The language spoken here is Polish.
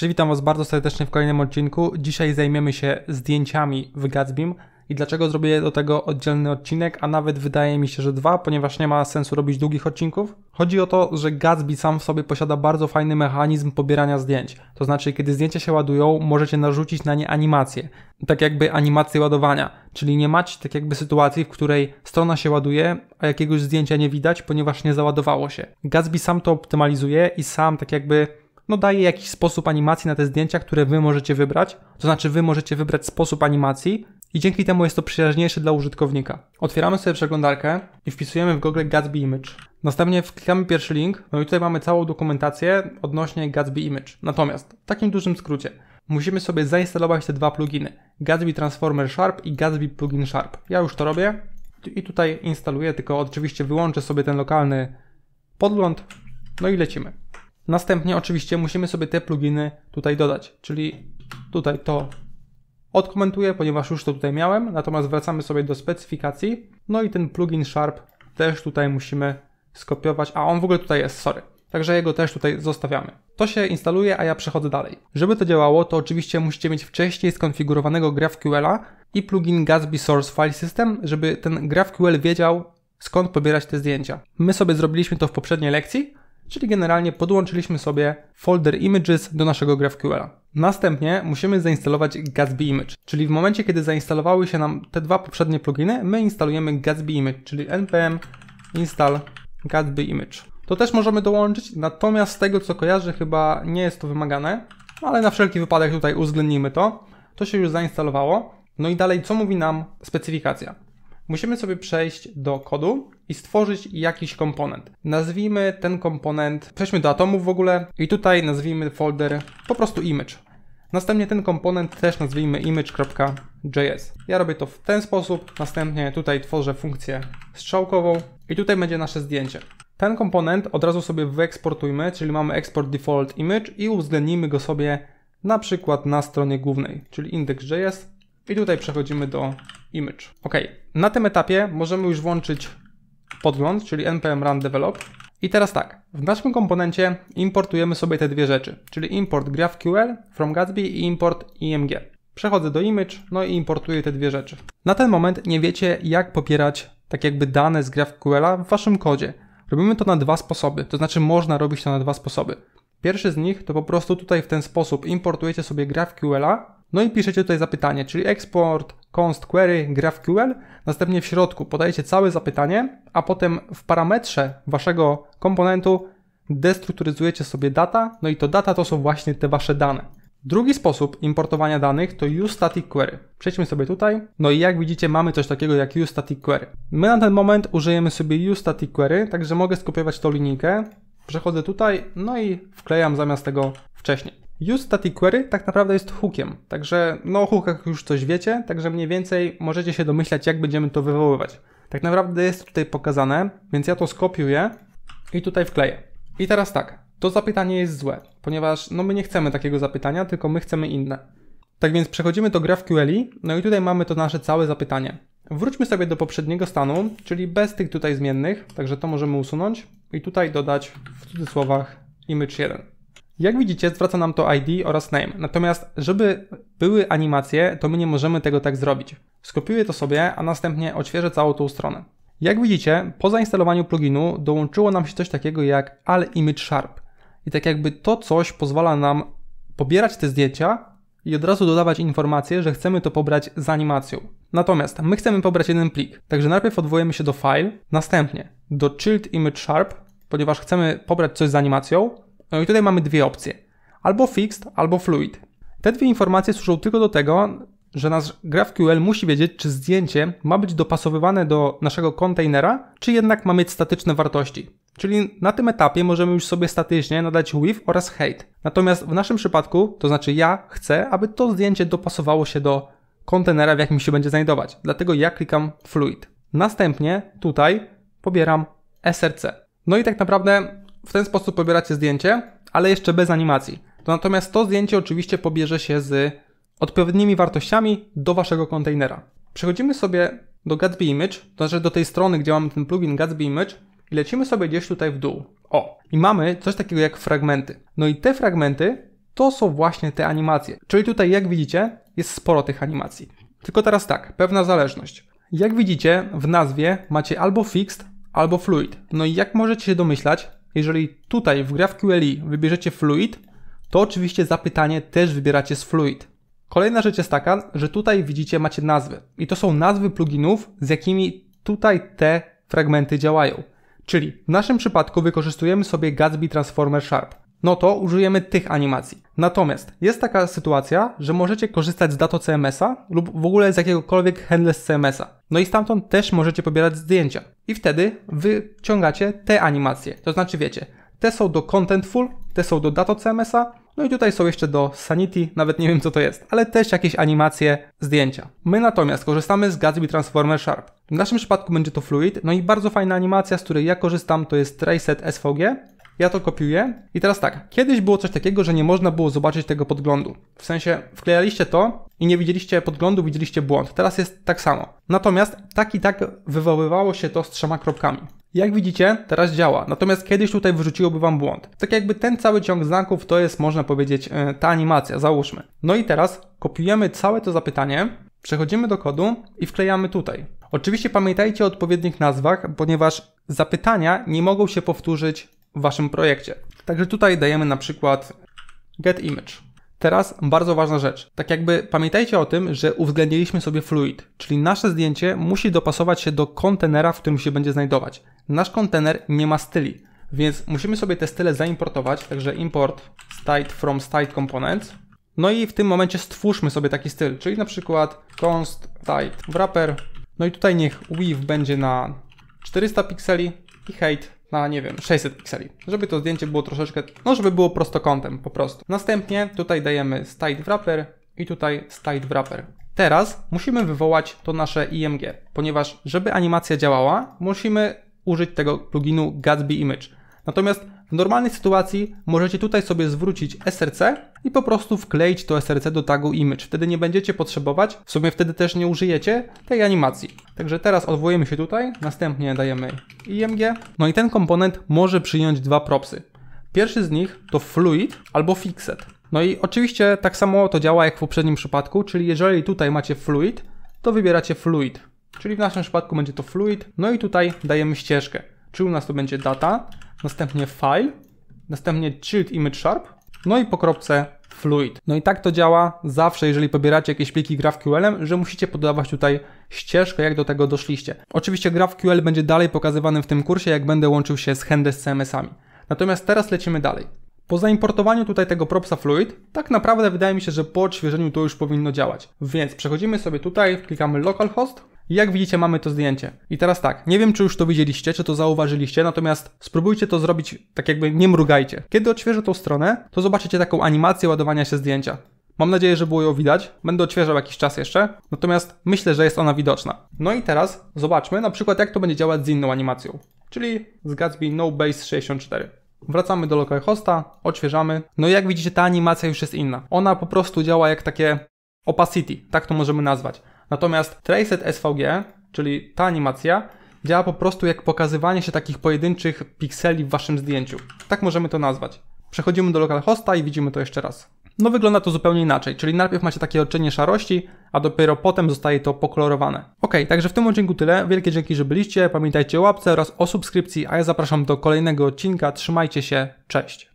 Cześć, witam Was bardzo serdecznie w kolejnym odcinku. Dzisiaj zajmiemy się zdjęciami w Gatsbym i dlaczego zrobię do tego oddzielny odcinek, a nawet wydaje mi się, że dwa, ponieważ nie ma sensu robić długich odcinków. Chodzi o to, że Gatsby sam w sobie posiada bardzo fajny mechanizm pobierania zdjęć. To znaczy, kiedy zdjęcia się ładują, możecie narzucić na nie animację. Tak jakby animację ładowania. Czyli nie macie tak jakby sytuacji, w której strona się ładuje, a jakiegoś zdjęcia nie widać, ponieważ nie załadowało się. Gatsby sam to optymalizuje i sam tak jakby no daje jakiś sposób animacji na te zdjęcia, które wy możecie wybrać. To znaczy wy możecie wybrać sposób animacji i dzięki temu jest to przyjaźniejsze dla użytkownika. Otwieramy sobie przeglądarkę i wpisujemy w Google Gatsby Image. Następnie wklikamy pierwszy link, no i tutaj mamy całą dokumentację odnośnie Gatsby Image. Natomiast w takim dużym skrócie musimy sobie zainstalować te dwa pluginy. Gatsby Transformer Sharp i Gatsby Plugin Sharp. Ja już to robię i tutaj instaluję, tylko oczywiście wyłączę sobie ten lokalny podgląd, no i lecimy. Następnie oczywiście musimy sobie te pluginy tutaj dodać, czyli tutaj to odkomentuję, ponieważ już to tutaj miałem, natomiast wracamy sobie do specyfikacji, no i ten plugin Sharp też tutaj musimy skopiować, a on w ogóle tutaj jest, sorry. Także jego też tutaj zostawiamy. To się instaluje, a ja przechodzę dalej. Żeby to działało, to oczywiście musicie mieć wcześniej skonfigurowanego GraphQL-a i plugin Gatsby Source File System, żeby ten GraphQL wiedział, skąd pobierać te zdjęcia. My sobie zrobiliśmy to w poprzedniej lekcji, czyli generalnie podłączyliśmy sobie folder images do naszego GraphQL. Następnie musimy zainstalować Gatsby Image, czyli w momencie, kiedy zainstalowały się nam te dwa poprzednie pluginy, my instalujemy Gatsby Image, czyli npm install Gatsby Image. To też możemy dołączyć, natomiast z tego co kojarzę chyba nie jest to wymagane, ale na wszelki wypadek tutaj uwzględnimy to. To się już zainstalowało. No i dalej, co mówi nam specyfikacja? musimy sobie przejść do kodu i stworzyć jakiś komponent. Nazwijmy ten komponent, przejdźmy do atomów w ogóle i tutaj nazwijmy folder po prostu image. Następnie ten komponent też nazwijmy image.js. Ja robię to w ten sposób, następnie tutaj tworzę funkcję strzałkową i tutaj będzie nasze zdjęcie. Ten komponent od razu sobie wyeksportujmy, czyli mamy export default image i uwzględnijmy go sobie na przykład na stronie głównej, czyli index.js i tutaj przechodzimy do image. Ok, na tym etapie możemy już włączyć podgląd, czyli npm run develop. I teraz tak, w naszym komponencie importujemy sobie te dwie rzeczy, czyli import GraphQL from Gatsby i import img. Przechodzę do image, no i importuję te dwie rzeczy. Na ten moment nie wiecie, jak popierać tak jakby dane z GraphQLa w waszym kodzie. Robimy to na dwa sposoby, to znaczy można robić to na dwa sposoby. Pierwszy z nich to po prostu tutaj w ten sposób importujecie sobie GraphQLa no i piszecie tutaj zapytanie, czyli export const query GraphQL. Następnie w środku podajecie całe zapytanie, a potem w parametrze waszego komponentu destrukturyzujecie sobie data, no i to data to są właśnie te wasze dane. Drugi sposób importowania danych to useStaticQuery. Przejdźmy sobie tutaj. No i jak widzicie mamy coś takiego jak useStaticQuery. My na ten moment użyjemy sobie useStaticQuery, także mogę skopiować tą linijkę. Przechodzę tutaj, no i wklejam zamiast tego wcześniej. Use Static Query tak naprawdę jest hookiem, także no o hookach już coś wiecie, także mniej więcej możecie się domyślać jak będziemy to wywoływać. Tak naprawdę jest tutaj pokazane, więc ja to skopiuję i tutaj wkleję. I teraz tak, to zapytanie jest złe, ponieważ no my nie chcemy takiego zapytania, tylko my chcemy inne. Tak więc przechodzimy do GraphQL, no i tutaj mamy to nasze całe zapytanie. Wróćmy sobie do poprzedniego stanu, czyli bez tych tutaj zmiennych, także to możemy usunąć i tutaj dodać w cudzysłowach image 1. Jak widzicie, zwraca nam to ID oraz name. Natomiast, żeby były animacje, to my nie możemy tego tak zrobić. Skopiuję to sobie, a następnie odświeżę całą tą stronę. Jak widzicie, po zainstalowaniu pluginu dołączyło nam się coś takiego jak All Image Sharp. I tak jakby to coś pozwala nam pobierać te zdjęcia i od razu dodawać informację, że chcemy to pobrać z animacją. Natomiast my chcemy pobrać jeden plik, także najpierw odwołujemy się do file, następnie do Chilled Image Sharp, ponieważ chcemy pobrać coś z animacją, no i tutaj mamy dwie opcje. Albo fixed, albo fluid. Te dwie informacje służą tylko do tego, że nasz GraphQL musi wiedzieć, czy zdjęcie ma być dopasowywane do naszego kontenera, czy jednak ma mieć statyczne wartości. Czyli na tym etapie możemy już sobie statycznie nadać with oraz height. Natomiast w naszym przypadku, to znaczy ja chcę, aby to zdjęcie dopasowało się do kontenera, w jakim się będzie znajdować. Dlatego ja klikam fluid. Następnie tutaj pobieram src. No i tak naprawdę w ten sposób pobieracie zdjęcie, ale jeszcze bez animacji. To natomiast to zdjęcie oczywiście pobierze się z odpowiednimi wartościami do waszego kontenera. Przechodzimy sobie do Gatsby Image, to znaczy do tej strony, gdzie mamy ten plugin Gatsby Image i lecimy sobie gdzieś tutaj w dół. O, i mamy coś takiego jak fragmenty. No i te fragmenty to są właśnie te animacje. Czyli tutaj, jak widzicie, jest sporo tych animacji. Tylko teraz tak, pewna zależność. Jak widzicie, w nazwie macie albo fixed, albo fluid. No i jak możecie się domyślać, jeżeli tutaj w GraphQL wybierzecie fluid, to oczywiście zapytanie też wybieracie z fluid. Kolejna rzecz jest taka, że tutaj widzicie macie nazwy. I to są nazwy pluginów, z jakimi tutaj te fragmenty działają. Czyli w naszym przypadku wykorzystujemy sobie Gatsby Transformer Sharp. No to użyjemy tych animacji. Natomiast jest taka sytuacja, że możecie korzystać z Dato CMS-a lub w ogóle z jakiegokolwiek handle z CMS-a. No i stamtąd też możecie pobierać zdjęcia. I wtedy wyciągacie te animacje. To znaczy wiecie, te są do Contentful, te są do Dato CMS-a, no i tutaj są jeszcze do Sanity, nawet nie wiem co to jest, ale też jakieś animacje, zdjęcia. My natomiast korzystamy z Gatsby Transformer Sharp. W naszym przypadku będzie to Fluid, no i bardzo fajna animacja, z której ja korzystam, to jest Trayset SVG. Ja to kopiuję i teraz tak, kiedyś było coś takiego, że nie można było zobaczyć tego podglądu. W sensie wklejaliście to i nie widzieliście podglądu, widzieliście błąd. Teraz jest tak samo. Natomiast tak i tak wywoływało się to z trzema kropkami. Jak widzicie, teraz działa, natomiast kiedyś tutaj wyrzuciłoby Wam błąd. Tak jakby ten cały ciąg znaków to jest, można powiedzieć, e, ta animacja, załóżmy. No i teraz kopiujemy całe to zapytanie, przechodzimy do kodu i wklejamy tutaj. Oczywiście pamiętajcie o odpowiednich nazwach, ponieważ zapytania nie mogą się powtórzyć w Waszym projekcie. Także tutaj dajemy na przykład get image. Teraz bardzo ważna rzecz. Tak jakby pamiętajcie o tym, że uwzględniliśmy sobie fluid, czyli nasze zdjęcie musi dopasować się do kontenera, w którym się będzie znajdować. Nasz kontener nie ma styli, więc musimy sobie te style zaimportować, także import state from state components. No i w tym momencie stwórzmy sobie taki styl, czyli na przykład const state wrapper. No i tutaj niech width będzie na 400 pikseli i height na, nie wiem, 600 pikseli, żeby to zdjęcie było troszeczkę, no żeby było prostokątem po prostu. Następnie tutaj dajemy state wrapper i tutaj state wrapper. Teraz musimy wywołać to nasze IMG, ponieważ żeby animacja działała, musimy użyć tego pluginu Gatsby Image. Natomiast w normalnej sytuacji możecie tutaj sobie zwrócić src i po prostu wkleić to src do tagu image. Wtedy nie będziecie potrzebować, w sumie wtedy też nie użyjecie tej animacji. Także teraz odwołujemy się tutaj, następnie dajemy img. No i ten komponent może przyjąć dwa propsy. Pierwszy z nich to fluid albo fixed. No i oczywiście tak samo to działa jak w poprzednim przypadku, czyli jeżeli tutaj macie fluid, to wybieracie fluid. Czyli w naszym przypadku będzie to fluid, no i tutaj dajemy ścieżkę. Czyli u nas to będzie data, następnie file, następnie chilled image sharp, no i po kropce fluid. No i tak to działa zawsze, jeżeli pobieracie jakieś pliki GraphQL, że musicie podawać tutaj ścieżkę, jak do tego doszliście. Oczywiście GraphQL będzie dalej pokazywany w tym kursie, jak będę łączył się z Handy z CMS-ami. Natomiast teraz lecimy dalej. Po zaimportowaniu tutaj tego propsa fluid, tak naprawdę wydaje mi się, że po odświeżeniu to już powinno działać. Więc przechodzimy sobie tutaj, klikamy localhost, jak widzicie, mamy to zdjęcie. I teraz tak, nie wiem, czy już to widzieliście, czy to zauważyliście, natomiast spróbujcie to zrobić tak jakby nie mrugajcie. Kiedy odświeżę tą stronę, to zobaczycie taką animację ładowania się zdjęcia. Mam nadzieję, że było ją widać. Będę odświeżał jakiś czas jeszcze, natomiast myślę, że jest ona widoczna. No i teraz zobaczmy na przykład, jak to będzie działać z inną animacją, czyli z Gatsby No Base 64. Wracamy do localhosta, odświeżamy. No i jak widzicie, ta animacja już jest inna. Ona po prostu działa jak takie opacity, tak to możemy nazwać. Natomiast Traced SVG, czyli ta animacja, działa po prostu jak pokazywanie się takich pojedynczych pikseli w waszym zdjęciu. Tak możemy to nazwać. Przechodzimy do localhosta i widzimy to jeszcze raz. No wygląda to zupełnie inaczej, czyli najpierw macie takie odcienie szarości, a dopiero potem zostaje to pokolorowane. Ok, także w tym odcinku tyle. Wielkie dzięki, że byliście. Pamiętajcie o łapce oraz o subskrypcji, a ja zapraszam do kolejnego odcinka. Trzymajcie się, cześć!